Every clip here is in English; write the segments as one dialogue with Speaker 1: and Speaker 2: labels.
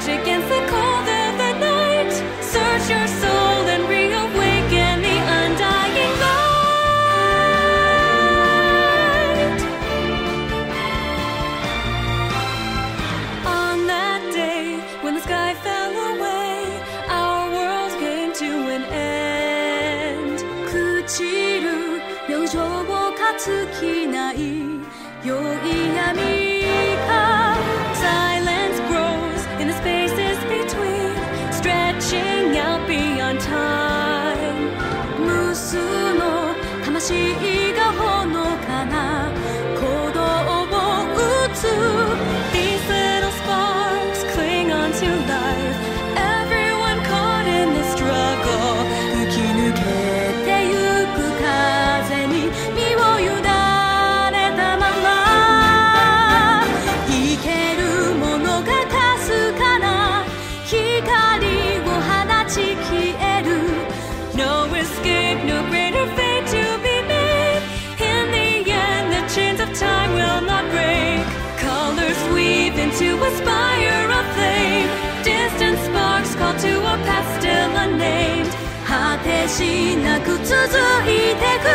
Speaker 1: Search against the cold of the night. Search your soul and reawaken the undying light. On that day when the sky fell away, our world came to an end. 朽ちる余剰を担ぎない良い闇 stretching out beyond time 無数の魂がほのかな鼓動を打つ返しなく続いてく。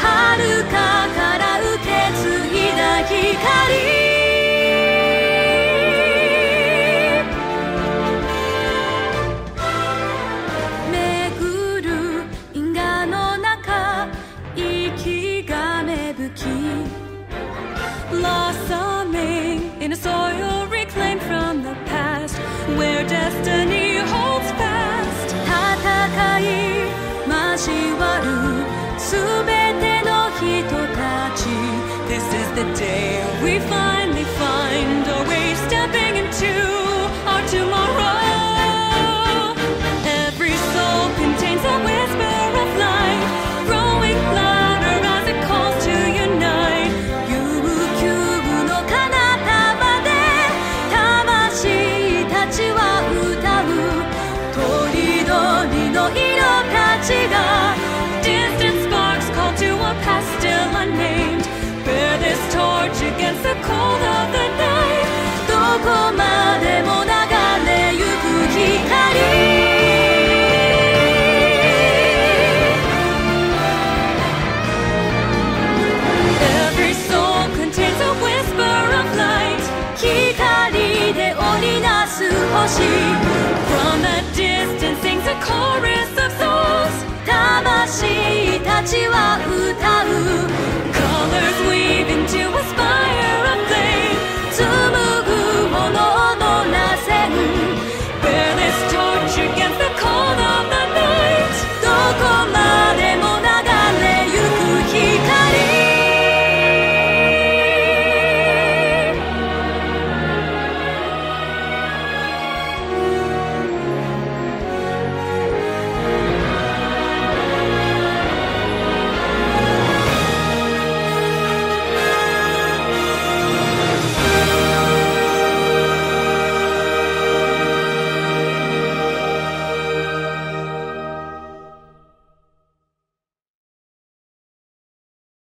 Speaker 1: 遥かから受け継いだ光。Lost something in a soil reclaimed from the past, where destiny. 全ての人たち。This is the day we find ちは歌う